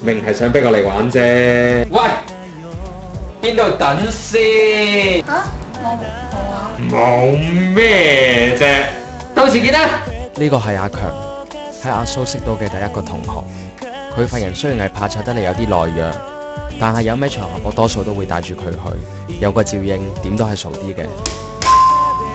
明係想逼我嚟玩啫。喂，邊度等先？嚇，冇冇啊！冇咩啫，到時見啦。呢個係阿強，係阿蘇識到嘅第一個同學。佢份人雖然係怕醜得嚟有啲懦弱，但係有咩場合我多數都會帶住佢去。有個照應，點都係傻啲嘅。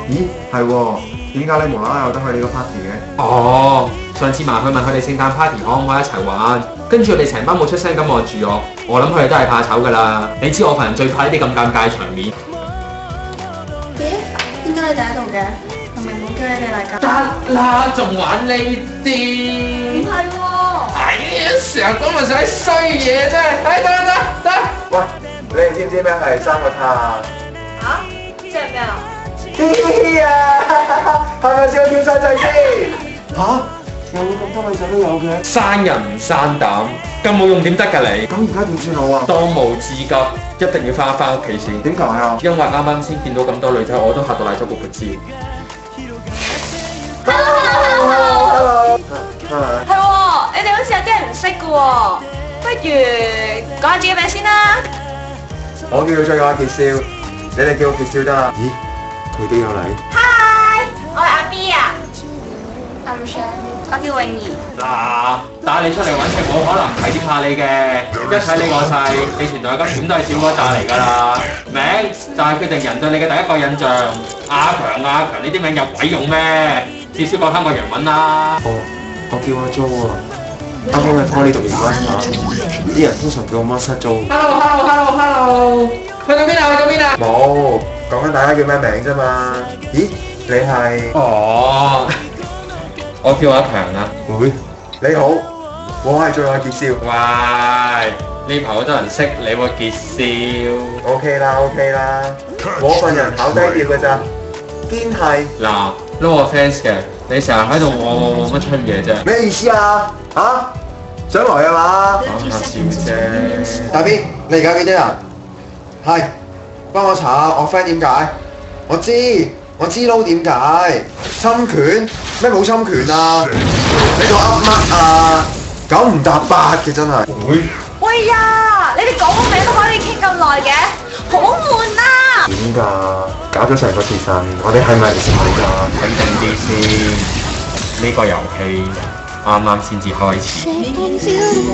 咦，係喎？點解你無啦啦有得去呢個 party 嘅？哦，上次埋去問佢哋聖誕 party 可唔可以一齊玩，跟住佢哋成班冇出聲咁望住我，我諗佢哋都係怕醜噶啦。你知我份人最怕呢啲咁尷尬場面。咦？點解你哋喺度嘅？明明冇叫你哋嚟㗎。得啦，仲玩呢啲？唔係喎。哎呀，成日講咪使衰嘢啫！哎，得得得得。喂，你哋知唔知咩係三個叉啊？嚇？即係咩啊？知啊，係咪笑跳晒掣先？吓？有咁多女仔都有嘅？生人唔生膽，咁冇用點得㗎你？咁而家點算好啊？當務之急，一定要翻返屋企先。點解啊？因為啱啱先見到咁多女仔，我都嚇到賴咗個招。Hello，Hello，Hello。係係喎，你哋好似有啲人唔識嘅喎，不如講下自己名先啦。我叫佢做阿傑少，你哋叫我傑少得啦。咦，佢都有嚟？Hi，我係阿 B 啊。I'm Shan，我叫泳兒。嗱，帶你出嚟揾食冇可能唔提點下你嘅，一睇你個勢，你存在感點都係小嗰扎嚟㗎啦。名就係決定人對你嘅第一個印象。阿強阿強呢啲名有鬼用咩？至少講翻個洋文啦。哦，我叫阿 Jo 啊，啱啱喺 Poly 讀完 master，啲人通常叫我 master Jo。Hello hello hello hello，去到邊啊？去到邊啊？冇，講緊大家叫咩名啫嘛？咦，你係？哦，我叫阿強啊。喂，你好，我係最愛傑少。喂，呢排好多人識你喎，傑少。OK 啦，OK 啦，我份人好低調嘅咋，堅係。嗱，no offence 嘅，你成日喺度我我我乜春嘢啫？咩意思啊？啊？想來啊嘛？講下笑啫。大 B，你而家幾多人？係，幫我查下我 friend 點解？我知，我知撈點解？侵權？咩冇侵權啊？你個噏乜啊？九唔搭八嘅真係。會喂呀，你哋講個名都可以傾咁耐嘅，好悶啊！點㗎？搞咗成個時辰，我哋係咪唔好㗎？睇定啲先，呢個遊戲啱啱先至開始。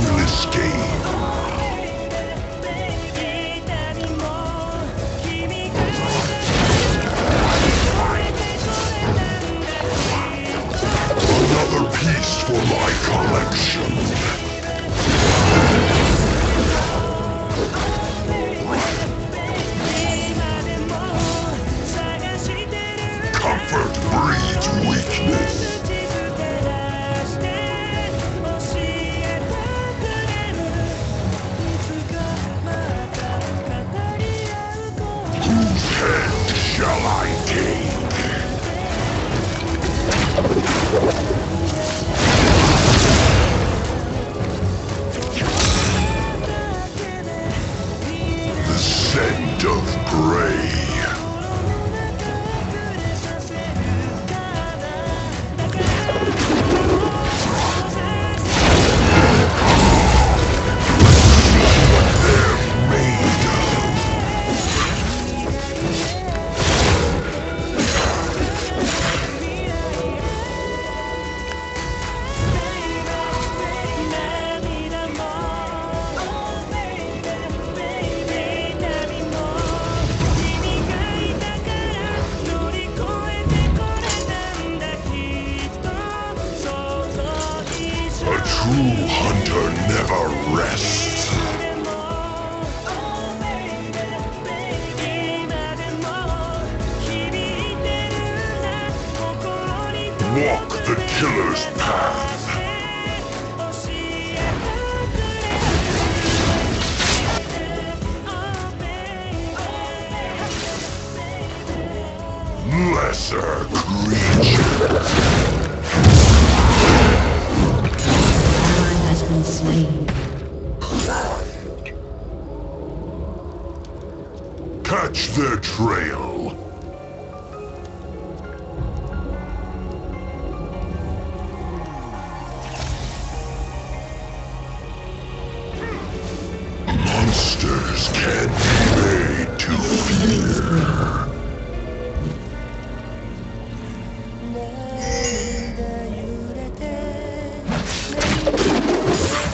will escape.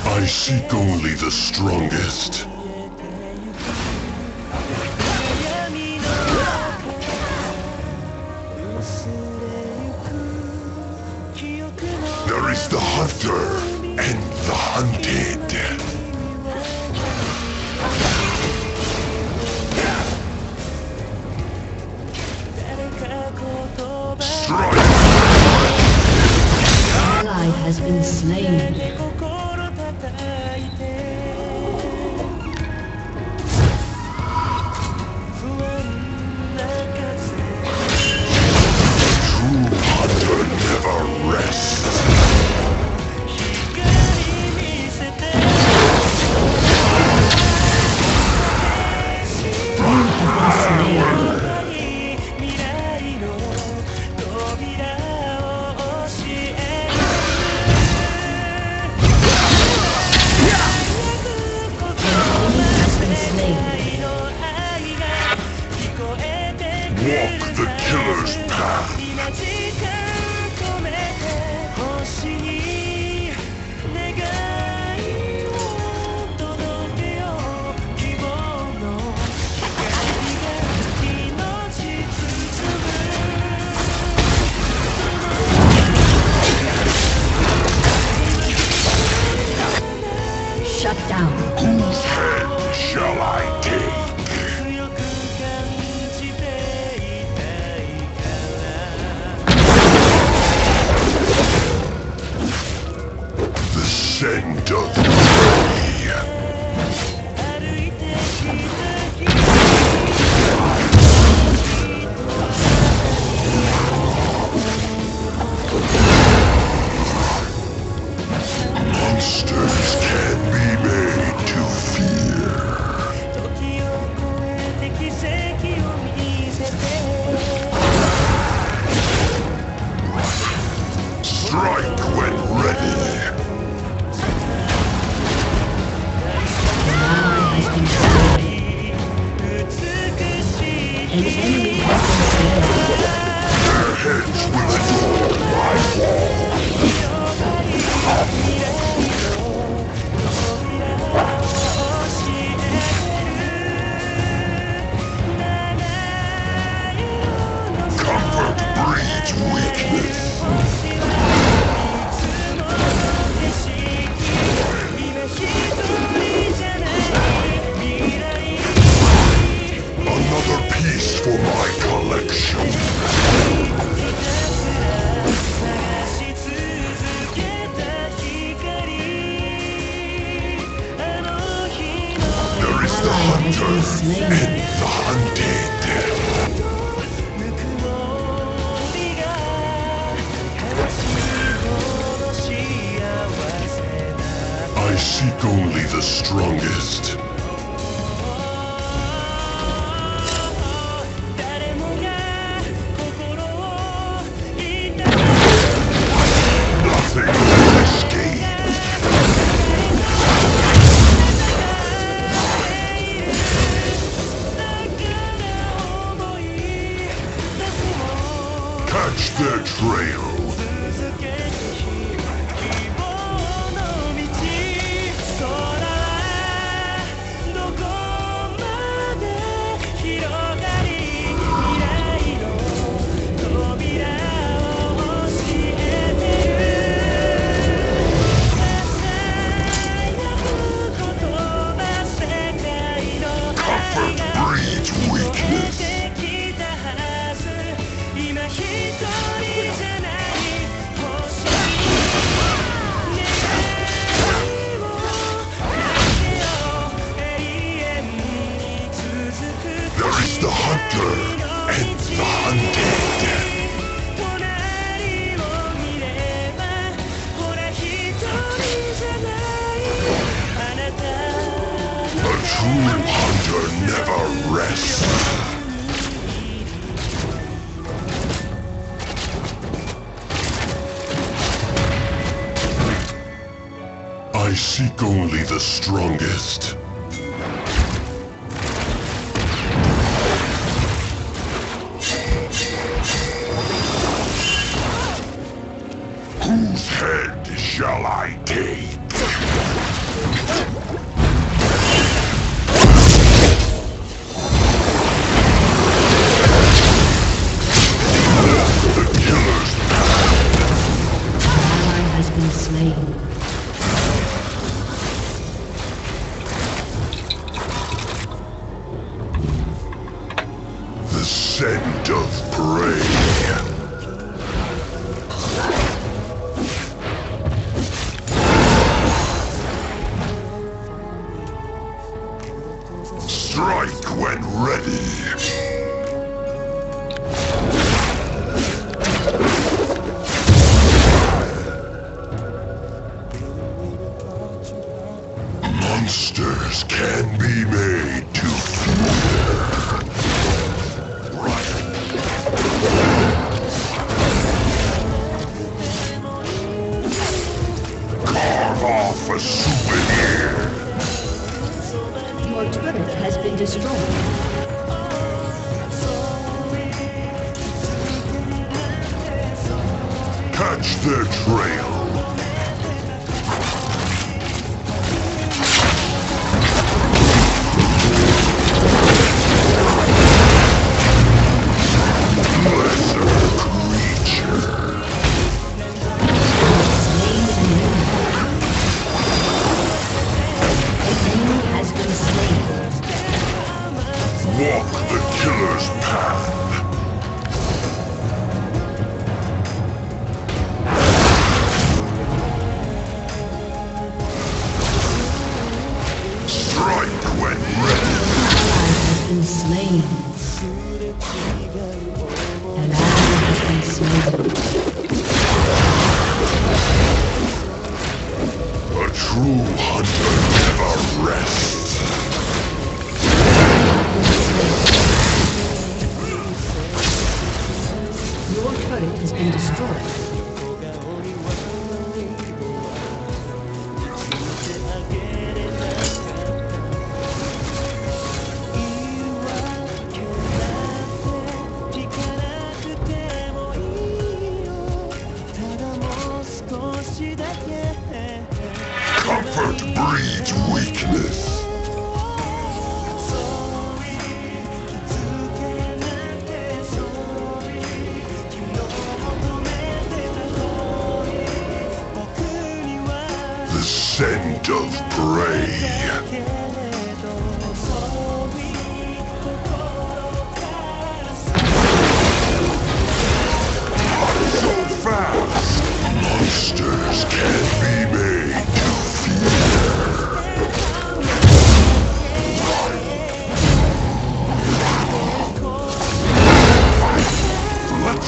I seek only the strongest. walk the killer's path. Shut down. Whose head shall I Seek only the strongest. monsters can be made to fear. Carve off a souvenir. Your turret has been destroyed. Catch their trail. rule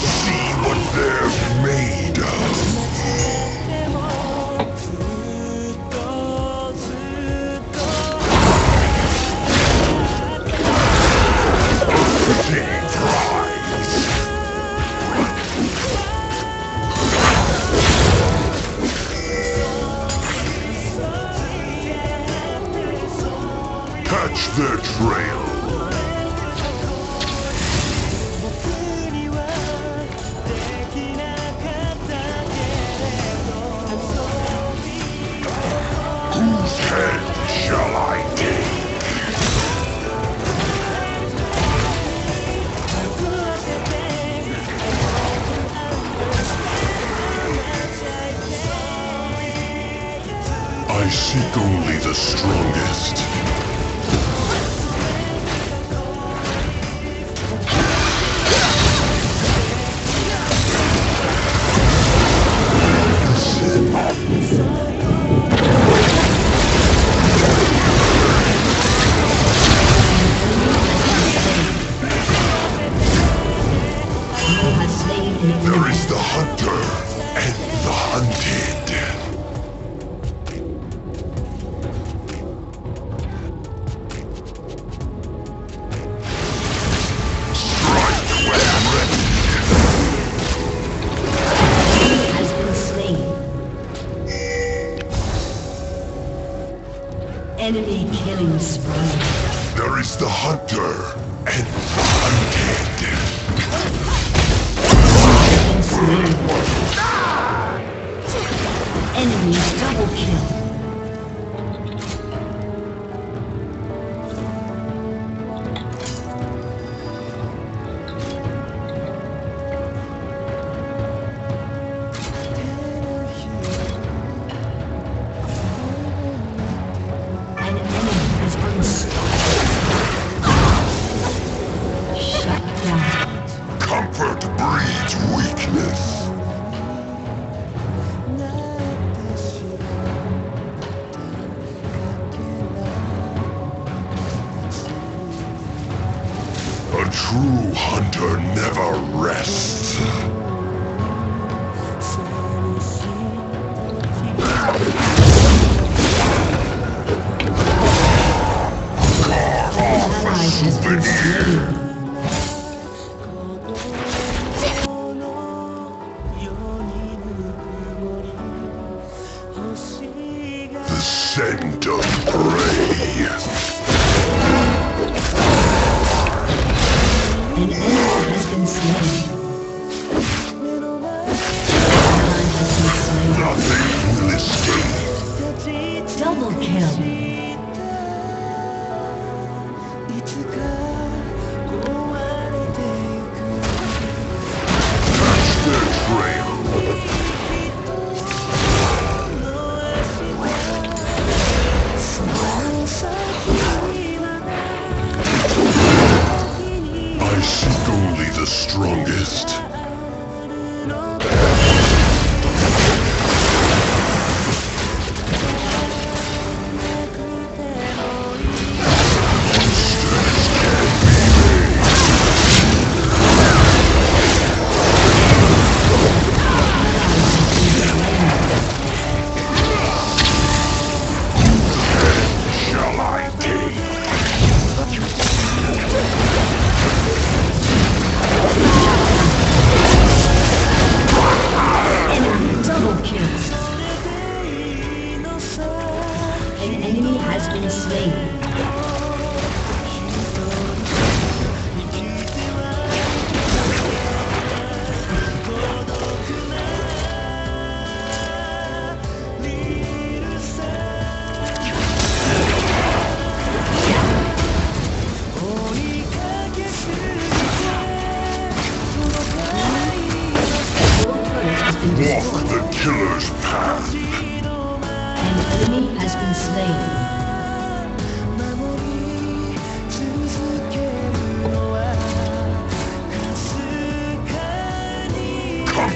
see what they're true hunter never rests. Carve off a souvenir.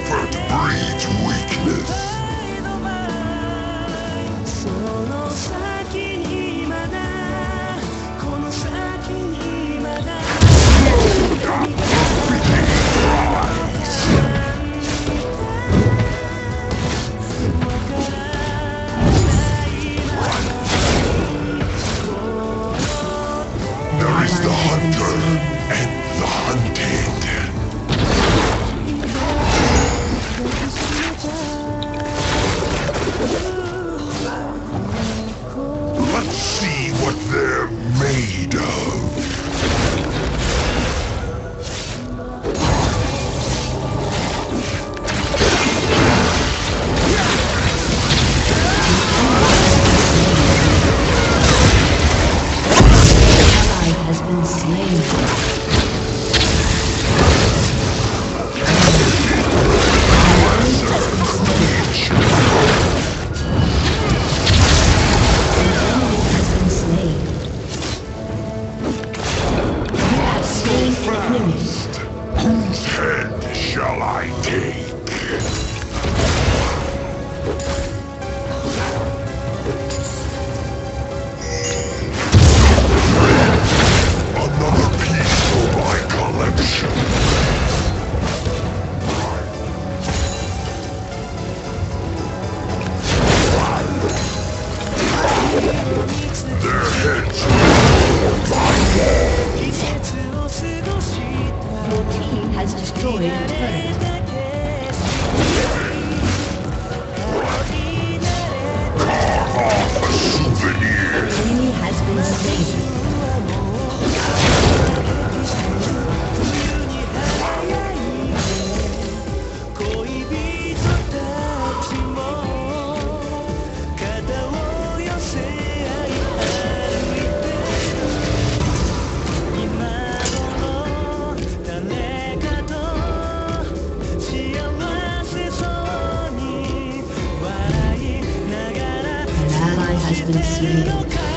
that breeds weakness. has been sealed.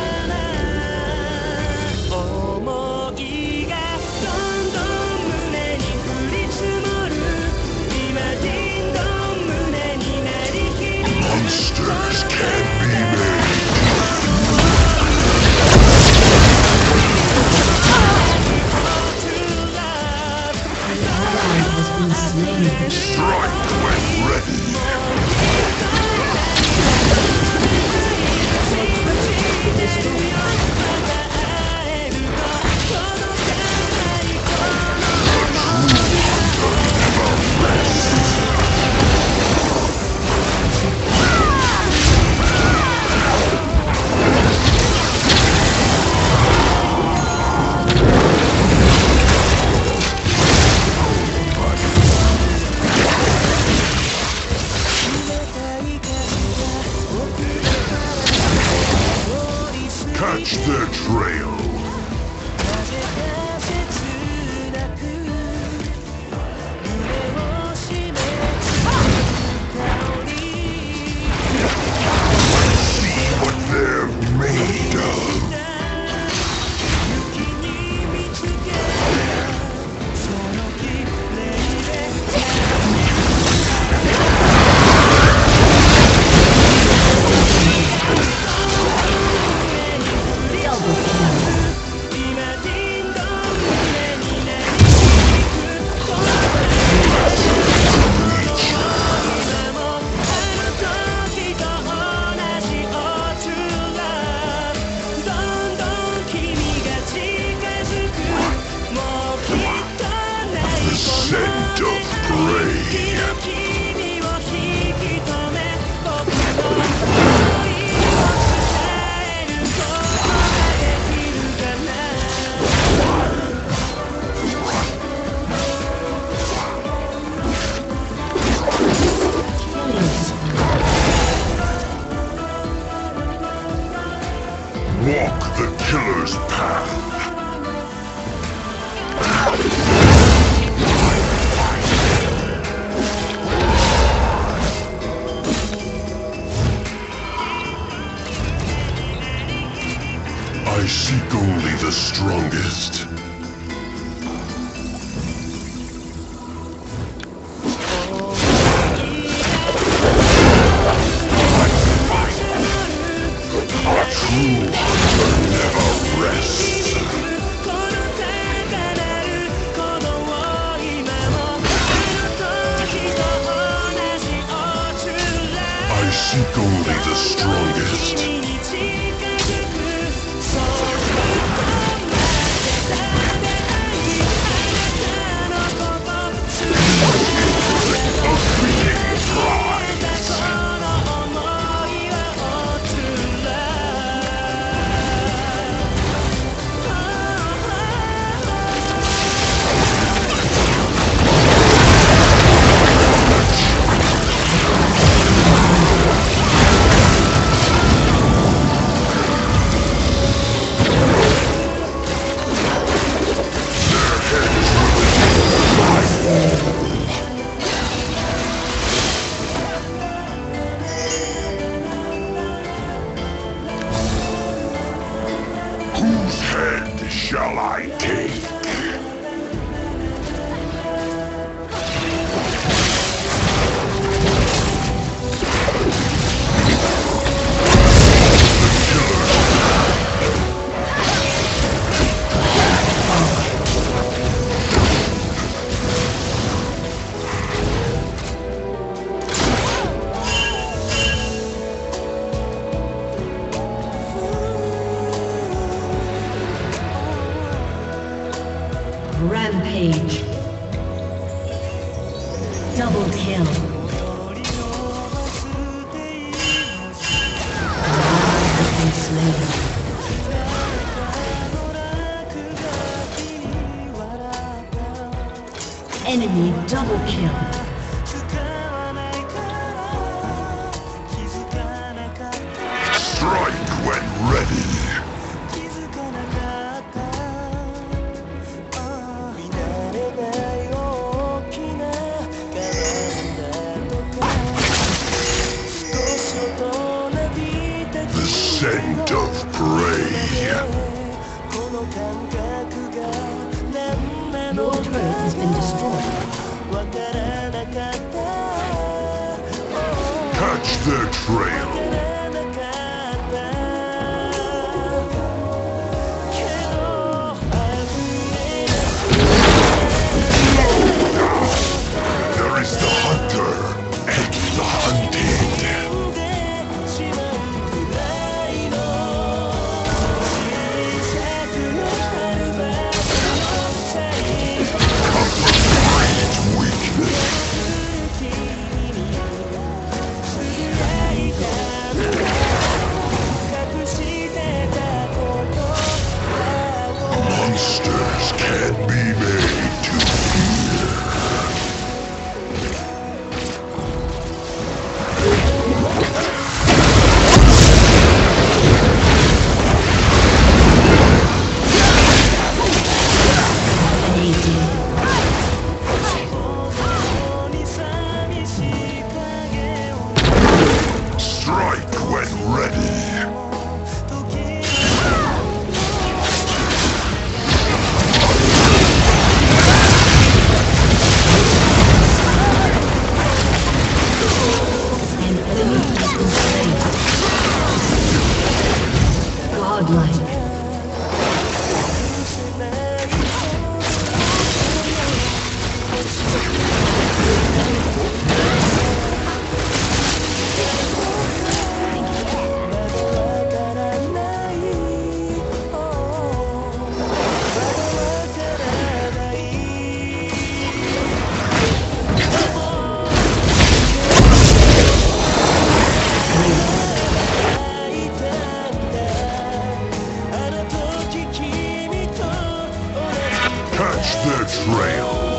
Trail.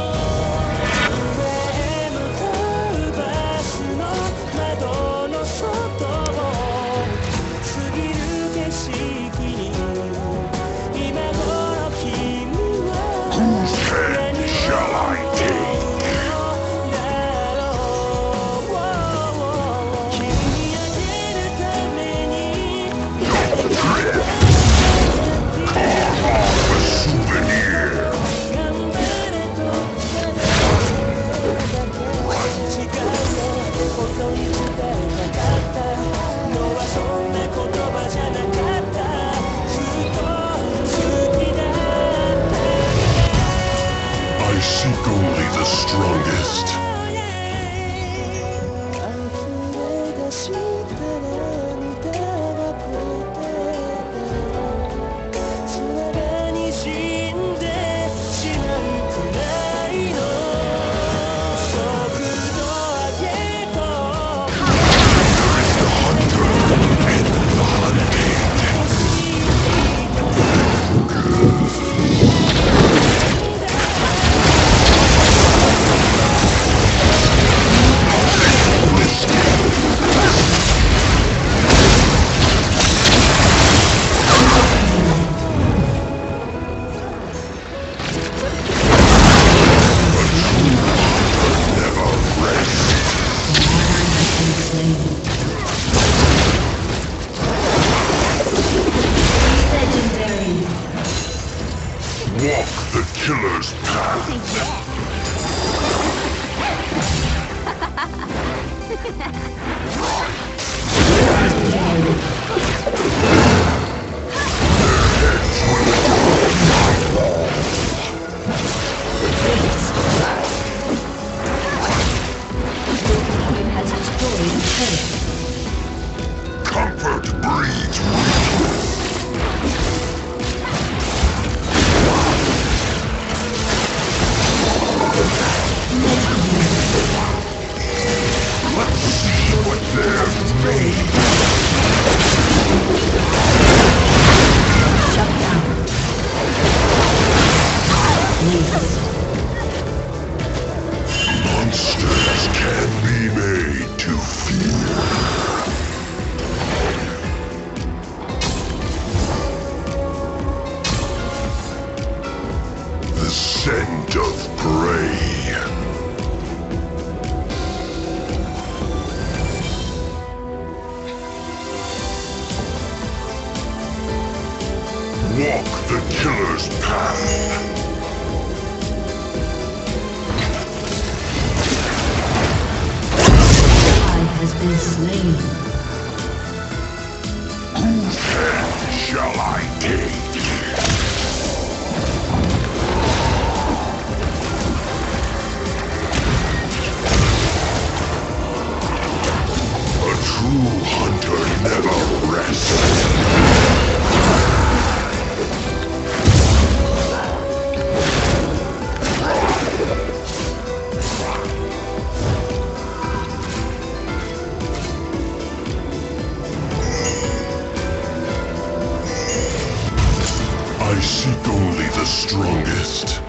Strongest.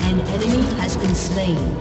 An enemy has been slain.